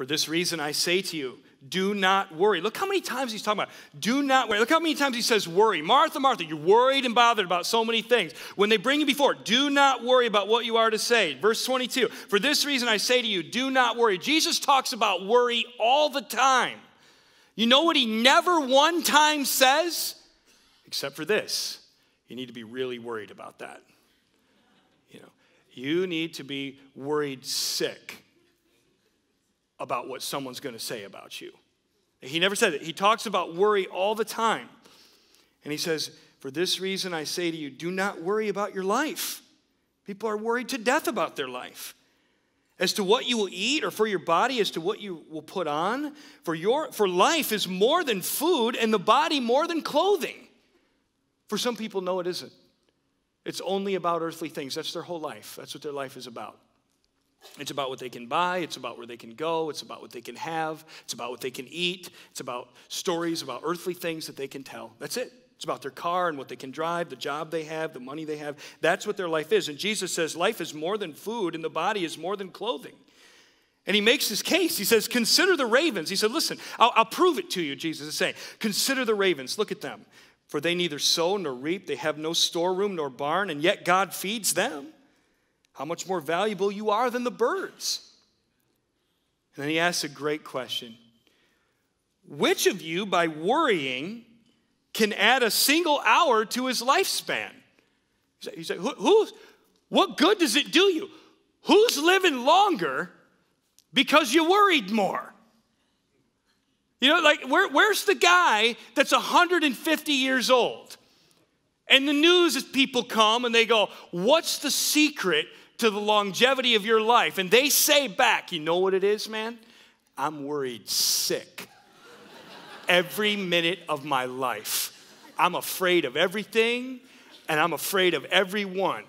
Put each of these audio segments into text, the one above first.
For this reason I say to you, do not worry. Look how many times he's talking about do not worry. Look how many times he says worry. Martha, Martha, you're worried and bothered about so many things. When they bring you before, do not worry about what you are to say. Verse 22 For this reason I say to you, do not worry. Jesus talks about worry all the time. You know what he never one time says? Except for this. You need to be really worried about that. You know, you need to be worried sick about what someone's going to say about you. He never said it. He talks about worry all the time. And he says, For this reason I say to you, do not worry about your life. People are worried to death about their life. As to what you will eat, or for your body, as to what you will put on. For, your, for life is more than food, and the body more than clothing. For some people, no, it isn't. It's only about earthly things. That's their whole life. That's what their life is about. It's about what they can buy, it's about where they can go, it's about what they can have, it's about what they can eat, it's about stories about earthly things that they can tell. That's it. It's about their car and what they can drive, the job they have, the money they have. That's what their life is. And Jesus says life is more than food and the body is more than clothing. And he makes his case. He says, Consider the ravens. He said, Listen, I'll, I'll prove it to you, Jesus is saying. Consider the ravens. Look at them. For they neither sow nor reap, they have no storeroom nor barn, and yet God feeds them how much more valuable you are than the birds. And then he asks a great question Which of you, by worrying, can add a single hour to his lifespan? He said, Who, What good does it do you? Who's living longer because you worried more? You know, like, where, where's the guy that's 150 years old? And the news is people come and they go, What's the secret to the longevity of your life. And they say back, you know what it is, man? I'm worried sick every minute of my life. I'm afraid of everything and I'm afraid of everyone.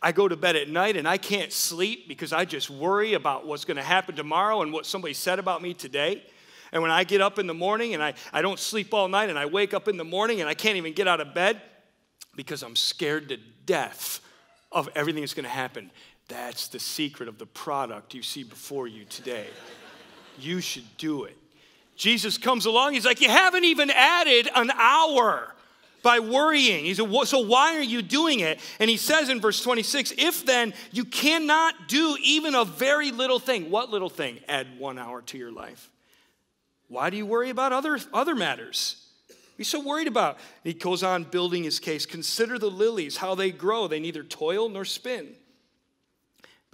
I go to bed at night and I can't sleep because I just worry about what's going to happen tomorrow and what somebody said about me today. And when I get up in the morning and I, I don't sleep all night and I wake up in the morning and I can't even get out of bed because I'm scared to death of everything that's going to happen. That's the secret of the product you see before you today. you should do it. Jesus comes along, he's like, You haven't even added an hour by worrying. He said, So why are you doing it? And he says in verse 26, If then you cannot do even a very little thing, what little thing? Add one hour to your life. Why do you worry about other, other matters? He's so worried about. He goes on building his case. Consider the lilies, how they grow. They neither toil nor spin.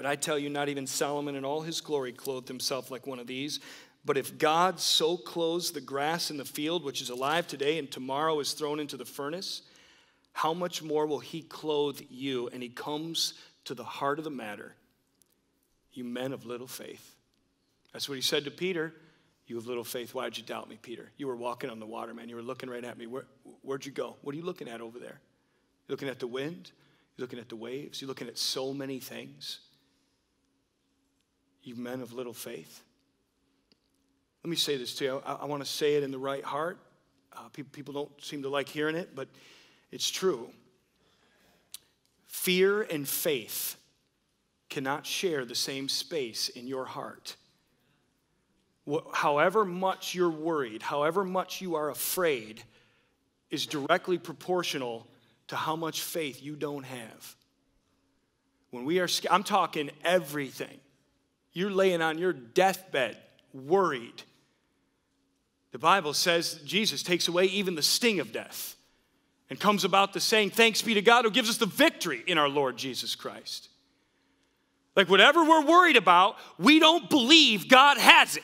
But I tell you, not even Solomon in all his glory clothed himself like one of these. But if God so clothes the grass in the field, which is alive today and tomorrow is thrown into the furnace, how much more will he clothe you? And he comes to the heart of the matter. You men of little faith. That's what he said to Peter. You have little faith. Why did you doubt me, Peter? You were walking on the water, man. You were looking right at me. Where, where'd you go? What are you looking at over there? You're looking at the wind? You're looking at the waves? You're looking at so many things? You men of little faith. Let me say this to you. I, I want to say it in the right heart. Uh, people, people don't seem to like hearing it, but it's true. Fear and faith cannot share the same space in your heart however much you're worried, however much you are afraid, is directly proportional to how much faith you don't have. When we are, I'm talking everything. You're laying on your deathbed, worried. The Bible says Jesus takes away even the sting of death and comes about the saying, Thanks be to God who gives us the victory in our Lord Jesus Christ. Like, whatever we're worried about, we don't believe God has it.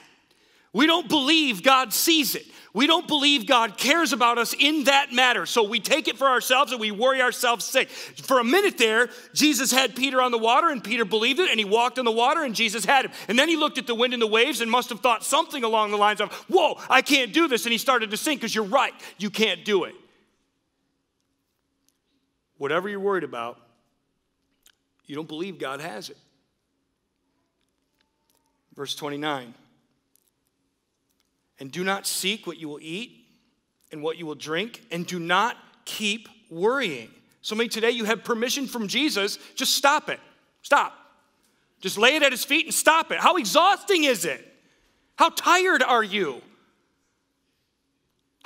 We don't believe God sees it. We don't believe God cares about us in that matter. So we take it for ourselves and we worry ourselves sick. For a minute there, Jesus had Peter on the water and Peter believed it and he walked on the water and Jesus had him. And then he looked at the wind and the waves and must have thought something along the lines of, Whoa, I can't do this. And he started to sink because you're right, you can't do it. Whatever you're worried about, you don't believe God has it. Verse 29. And do not seek what you will eat and what you will drink, and do not keep worrying. So maybe today you have permission from Jesus, just stop it. Stop. Just lay it at his feet and stop it. How exhausting is it? How tired are you?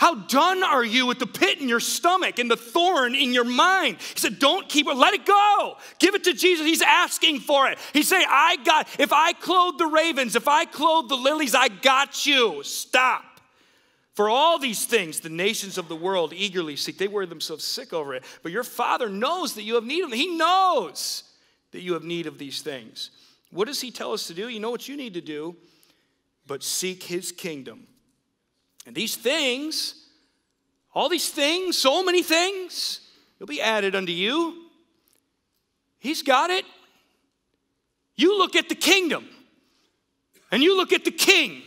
How done are you with the pit in your stomach and the thorn in your mind? He said, Don't keep it, let it go. Give it to Jesus. He's asking for it. He's saying, I got, if I clothe the ravens, if I clothe the lilies, I got you. Stop. For all these things, the nations of the world eagerly seek. They wear themselves sick over it. But your Father knows that you have need of them. He knows that you have need of these things. What does He tell us to do? You know what you need to do? But seek His kingdom and these things, all these things, so many things, will be added unto you. He's got it. You look at the kingdom and you look at the king.